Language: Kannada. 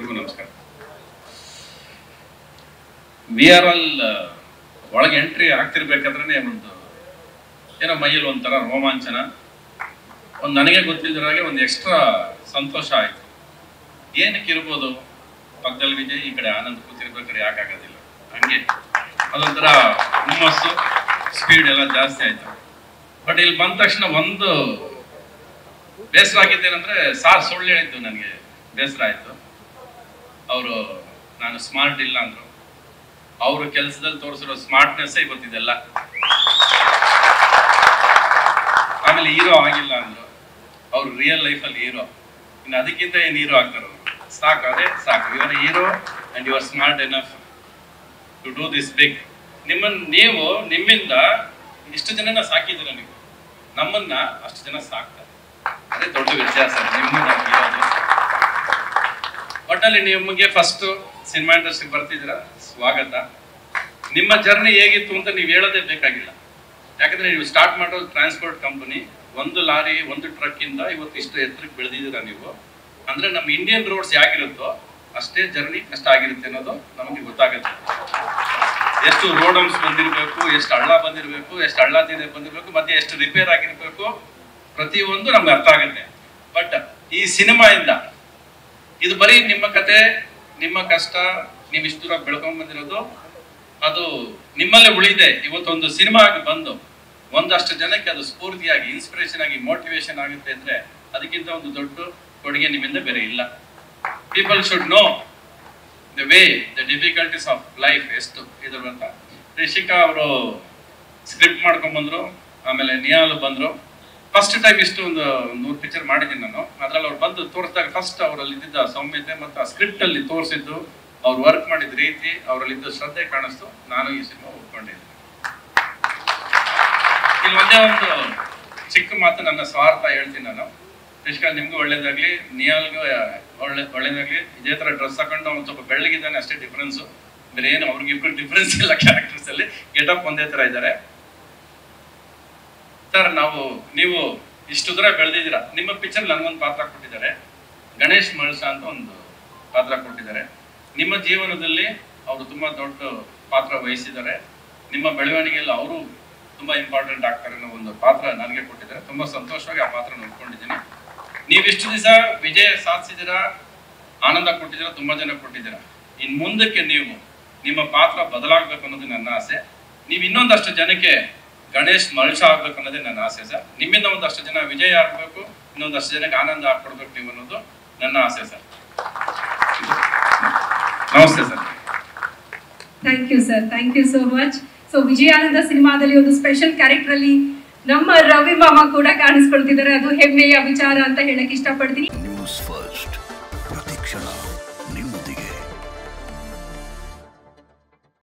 ಎಲ್ರಿಗೂ ನಮಸ್ಕಾರ. ವಿ ಆರ್ ಆಲ್ ಒಳಗೆ ಎಂಟ್ರಿ ಆಗ್ತಿರ್ಬೇಕಾದ್ರೆ ಒಂದು, ಏನೋ ಮೈಯಲ್ಲಿ ಒಂಥರ ರೋಮಾಂಚನ. ಒಂದು ನನಗೆ ಗೊತ್ತಿಲ್ಲದ ಹಾಗೆ ಒಂದು ಎಕ್ಸ್ಟ್ರಾ ಸಂತೋಷ ಆಯ್ತು. ಏನಕ್ಕೆ ಇರ್ಬೋದು? ಪಕ್ಕದಲ್ಲಿ ವಿಜಯ್, ಈ ಕಡೆ ಆನಂದ್ ಕೂತಿರ್ಬೇಕಾದ್ರೆ ಯಾಕಾಗೋದಿಲ್ಲ ಹಂಗೆ. ಅದೊಂಥರ ಹುಮ್ಮಸ್ಸು ಸ್ಪೀಡ್ ಎಲ್ಲ ಜಾಸ್ತಿ ಆಯ್ತು. ಬಟ್ ಇಲ್ಲಿ ಬಂದ ತಕ್ಷಣ ಒಂದು ಬೇಸರ ಆಗಿದ್ದೇನೆಂದ್ರೆ ಸಾರ್ ಸುಳ್ಳು ಹೇಳಿದ್ದು ನನಗೆ ಬೇಸರ ಆಯ್ತು. ಅವರು, ನಾನು ಸ್ಮಾರ್ಟ್ ಇಲ್ಲ ಅಂದ್ರು. ಅವರು ಕೆಲಸದಲ್ಲಿ ತೋರಿಸಿರೋ ಸ್ಮಾರ್ಟ್ನೆಸ್ಸೇ ಇವತ್ತಿದೆಲ್ಲ ಆಮೇಲೆ ಹೀರೋ ಆಗಿಲ್ಲ ಅಂದ್ರು. ಅವರು ರಿಯಲ್ ಲೈಫಲ್ಲಿ ಹೀರೋ ಇನ್ನು ಅದಕ್ಕಿಂತ ಏನು ಹೀರೋ ಆಗ್ತಾರೆ ಸಾಕು, ಅದೇ ಸಾಕು. ಇವರ hero and you are smart enough to do this big ನಿಮ್ಮನ್ನು ನೀವು, ನಿಮ್ಮಿಂದ ಇಷ್ಟು ಜನನ ಸಾಕಿದ್ದೀರ ನೀವು? ನಮ್ಮನ್ನ ಅಷ್ಟು ಜನ ಸಾಕ್ತಾರೆ. ಅದೇ ದೊಡ್ಡ ವ್ಯತ್ಯಾಸ. ನಿಮ್ಮನ್ನ ಒಟ್ಟಲ್ಲಿ ನಿಮಗೆ ಫಸ್ಟ್ ಸಿನಿಮಾ ಇಂಡಸ್ಟ್ರಿ ಬರ್ತಿದ್ದೀರಾ? ಸ್ವಾಗತ. ನಿಮ್ಮ ಜರ್ನಿ ಹೇಗಿತ್ತು ಅಂತ ನೀವು ಹೇಳೋದೇ ಬೇಕಾಗಿಲ್ಲ. ಯಾಕಂದ್ರೆ ನೀವು ಸ್ಟಾರ್ಟ್ ಮಾಡೋದು ಟ್ರಾನ್ಸ್ಪೋರ್ಟ್ ಕಂಪನಿ ಒಂದು ಲಾರಿ, ಒಂದು ಟ್ರಕ್ ಇಂದ ಇವತ್ತು ಇಷ್ಟು ಎತ್ತರಕ್ಕೆ ಬೆಳೆದಿದ್ದೀರಾ ನೀವು. ಅಂದ್ರೆ ನಮ್ಮ ಇಂಡಿಯನ್ ರೋಡ್ಸ್ ಹೇಗಿರುತ್ತೋ ಅಷ್ಟೇ ಜರ್ನಿ ಕಷ್ಟ ಆಗಿರುತ್ತೆ ಅನ್ನೋದು ನಮಗೆ ಗೊತ್ತಾಗುತ್ತೆ. ಎಷ್ಟು ರೋಡಮ್ಸ್ ಬಂದಿರಬೇಕು, ಎಷ್ಟು ಹಳ್ಳ ಬಂದಿರಬೇಕು, ಎಷ್ಟು ಹಳ್ಳ ದಿನ ಬಂದಿರಬೇಕು, ಮತ್ತೆ ಎಷ್ಟು ರಿಪೇರ್ ಆಗಿರಬೇಕು ಪ್ರತಿಯೊಂದು ನಮ್ಗೆ ಅರ್ಥ ಆಗುತ್ತೆ. ಬಟ್ ಈ ಸಿನಿಮಾಯಿಂದ ಇದು ಬರೀ ನಿಮ್ಮ ಕತೆ, ನಿಮ್ಮ ಕಷ್ಟ, ನೀವು ಇಷ್ಟು ದೂರ ಬೆಳ್ಕೊಂಡ್ ಬಂದಿರೋದು. ಅದು ನಿಮ್ಮಲ್ಲೇ ಉಳಿದೆ. ಇವತ್ತೊಂದು ಸಿನಿಮಾ ಆಗಿ ಬಂದು ಒಂದಷ್ಟು ಜನಕ್ಕೆ ಅದು ಸ್ಫೂರ್ತಿಯಾಗಿ ಇನ್ಸ್ಪಿರೇಷನ್ ಆಗಿ ಮೋಟಿವೇಶನ್ ಆಗುತ್ತೆ ಅಂದ್ರೆ ಅದಕ್ಕಿಂತ ಒಂದು ದೊಡ್ಡ ಕೊಡುಗೆ ನಿಮ್ಮಿಂದ ಬೇರೆ ಇಲ್ಲ. People should know the way the difficulties of life ಎಷ್ಟು. ಇದ್ರ ಅಂತ. ರಿಷಿಕಾ ಅವರು ಸ್ಕ್ರಿಪ್ಟ್ ಮಾಡ್ಕೊಂಡ್ ಬಂದ್ರು, ಆಮೇಲೆ ನಿಯಾಲು ಬಂದ್ರು. ಫಸ್ಟ್ ಟೈಮ್ ಇಷ್ಟು ಒಂದು ನೂರು ಪಿಕ್ಚರ್ ಮಾಡಿದ್ದೀನಿ ನಾನು. ಅದ್ರಲ್ಲಿ ಅವ್ರು ಬಂದು ತೋರಿಸಿದಾಗ ಫಸ್ಟ್ ಅವರಲ್ಲಿ ಇದ್ದಿದ್ದ ಸೌಮ್ಯತೆ ಮತ್ತು ಆ ಸ್ಕ್ರಿಪ್ಟ್ ಅಲ್ಲಿ ತೋರಿಸಿದ್ದು, ಅವ್ರು ವರ್ಕ್ ಮಾಡಿದ ರೀತಿ ಅವರಲ್ಲಿದ್ದ ಶ್ರದ್ಧೆ ಕಾಣಿಸ್ತು. ನಾನು ಈ ಸಿನಿಮಾ ಒಪ್ಕೊಂಡಿದ್ದೀನಿ. ಇಲ್ಲಿ ಒಂದೇ ಒಂದು ಚಿಕ್ಕ ಮಾತು ನನ್ನ ಸ್ವಾರ್ಥ ಹೇಳ್ತೀನಿ ನಾನು. ರಿಷ್ಕಾ ನಿಮ್ಗೂ ಒಳ್ಳೇದಾಗ್ಲಿ. ನಿಯಾಲ್ಗೂ ಒಳ್ಳೆ, ಒಳ್ಳೇದಾಗ್ಲಿ. ಇದೇ ತರ ಡ್ರೆಸ್ ಹಾಕೊಂಡು ಅವ್ನು ಸ್ವಲ್ಪ ಬೆಳ್ಳಗಿದ್ದಾನೆ, ಅಷ್ಟೇ ಡಿಫ್ರೆನ್ಸು ಬೇರೆ ಏನು, ಅವ್ರಿಗಿಬ್ರು ಡಿಫ್ರೆನ್ಸ್ ಇಲ್ಲ ಕ್ಯಾರೆಕ್ಟರ್ಸ್ ಅಲ್ಲಿ. ಗೆಟಪ್ ಒಂದೇ ತರ ಇದ್ದಾರೆ. ಸರ್, ನಾವು, ನೀವು ಇಷ್ಟು ದೂರ ಬೆಳೆದಿದ್ದೀರಾ? ನಿಮ್ಮ ಪಿಕ್ಚರ್ ನನಗೊಂದು ಪಾತ್ರ ಕೊಟ್ಟಿದ್ದಾರೆ. ಗಣೇಶ್ ಮಳಸ ಅಂತ ಒಂದು ಪಾತ್ರ ಕೊಟ್ಟಿದ್ದಾರೆ. ನಿಮ್ಮ ಜೀವನದಲ್ಲಿ ಅವರು ತುಂಬಾ ದೊಡ್ಡ ಪಾತ್ರ ವಹಿಸಿದ್ದಾರೆ. ನಿಮ್ಮ ಬೆಳವಣಿಗೆಯಲ್ಲಿ ಅವರು ತುಂಬಾ ಇಂಪಾರ್ಟೆಂಟ್ ಆಗ್ತಾರೆ ಅನ್ನೋ ಒಂದು ಪಾತ್ರ ನನಗೆ ಕೊಟ್ಟಿದ್ದಾರೆ. ತುಂಬಾ ಸಂತೋಷವಾಗಿ ಆ ಪಾತ್ರ ನೋಡ್ಕೊಂಡಿದ್ದೀನಿ. ನೀವು ಇಷ್ಟು ದಿವಸ ವಿಜಯ ಸಾಧಿಸಿದಿರ ಆನಂದ ಕೊಟ್ಟಿದ್ದೀರಾ? ತುಂಬಾ ಜನ ಕೊಟ್ಟಿದ್ದೀರಾ? ಇನ್ನು ಮುಂದಕ್ಕೆ ನೀವು ನಿಮ್ಮ ಪಾತ್ರ ಬದಲಾಗಬೇಕು ಅನ್ನೋದು ನನ್ನ ಆಸೆ. ನೀವು ಇನ್ನೊಂದಷ್ಟು ಜನಕ್ಕೆ ಗಣೇಶ್ ಮನುಷ್ಯ ಆಗ್ಬೇಕು ಅನ್ನೋದೇ ನನ್ನ ಆಸೆ ಸರ್. ನಿಮ್ಮಿಂದ ಒಂದಷ್ಟು ಜನ ವಿಜಯ ಆಗ್ಬೇಕು ಇನ್ನೊಂದಷ್ಟು ಜನಕ್ಕೆ ಆನಂದ ಆಗ್ಕೊಡ್ಬೇಕು ನೀವು ಅನ್ನೋದು ನನ್ನ ಆಸೆ ಸರ್. ನಮಸ್ತೆ sir. Thank you sir thank you so much so Vijayananda ಸಿನಿಮಾದಲ್ಲಿ ಒಂದು ಸ್ಪೆಷಲ್ ಕ್ಯಾರೆಕ್ಟರ್ ಅಲ್ಲಿ ನಮ್ಮ ರವಿ ಮಾಮ ಕೂಡ ಕಾಣಿಸ್ಕೊಳ್ತಿದ್ದಾರೆ. ಅದು ಹೆಮ್ಮೆಯ ವಿಚಾರ ಅಂತ ಹೇಳಕ್ ಇಷ್ಟಪಡ್ತೀನಿ. ನ್ಯೂಸ್ ಫಸ್ಟ್ ಪ್ರತಿಕ್ಷಣ ನಿಮ್ಮ